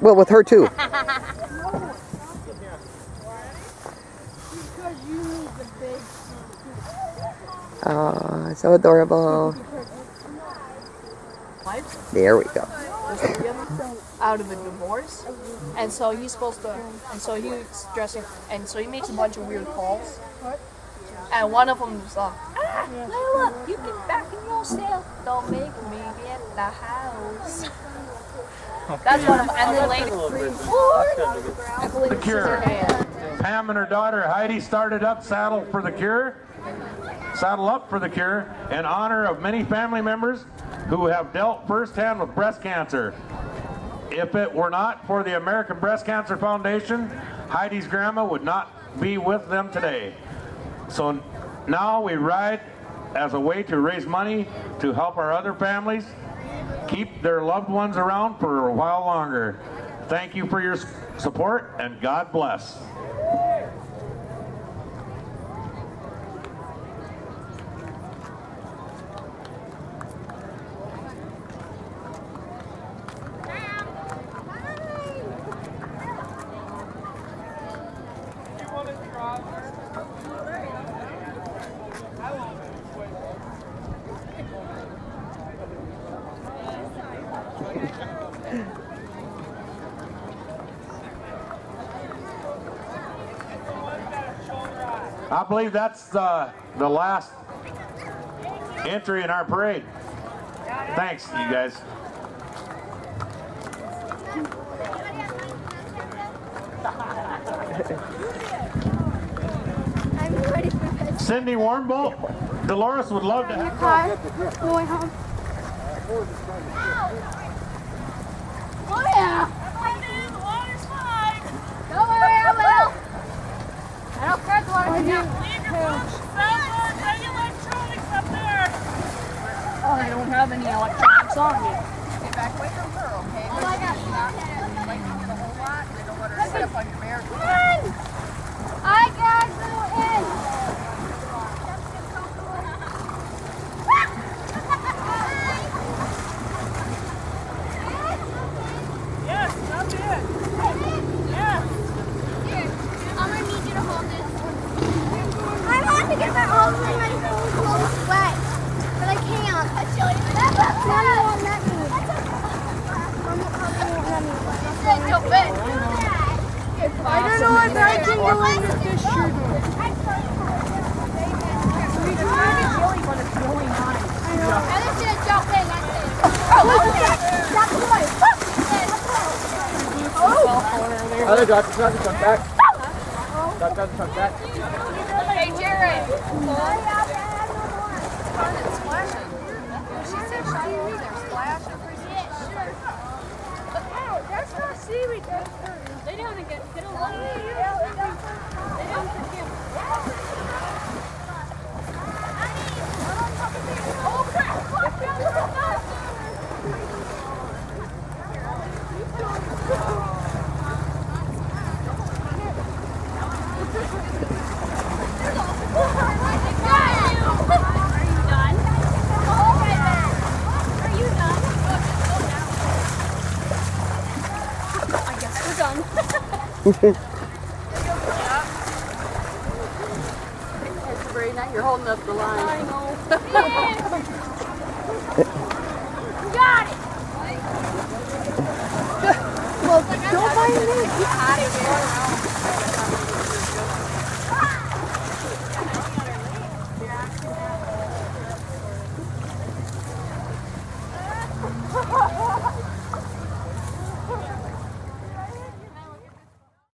Well, with her too. Oh, so adorable. There we go. out of a divorce, and so he's supposed to, and so he's dressing, and so he makes a bunch of weird calls, and one of them is like, ah, Layla, you get back in your cell, don't make me get the house. That's one of them, and then later, I believe The this is her Cure. Pam and her daughter Heidi started up Saddle for the Cure, Saddle Up for the Cure, in honor of many family members who have dealt firsthand with breast cancer. If it were not for the American Breast Cancer Foundation, Heidi's grandma would not be with them today. So now we ride as a way to raise money to help our other families keep their loved ones around for a while longer. Thank you for your support and God bless. I believe that's the, the last entry in our parade. Thanks, you guys. I'm ready for this. Cindy Warnbolt, Dolores would love to have. Car. Going home. Oh yeah. Don't worry, I will. I don't care if the water's down. Oh, I don't have any electronics on me. Get back away from her, okay? Oh my gosh. Come on. I gotta go in. Yes, that's it. Yes. Here, I'm gonna need you to hold this. I have to get my arms and my clothes wet, but I can't. Mommy won't let me. Mommy probably won't let me. It's so big. If I can go under this shirt. I just did a jump in, that's it. Oh, that's the way. Other doctor, doctor, come back. Doctor, come back. Hey, Jared. Sabrina, you're holding up the line. I know. you got it! well, like, don't mind me. Get out of here. Ah!